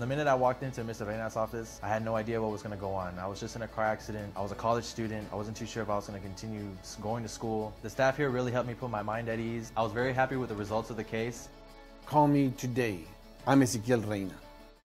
From the minute I walked into Mr. Reyna's office, I had no idea what was going to go on. I was just in a car accident. I was a college student. I wasn't too sure if I was going to continue going to school. The staff here really helped me put my mind at ease. I was very happy with the results of the case. Call me today. I'm Ezequiel Reyna.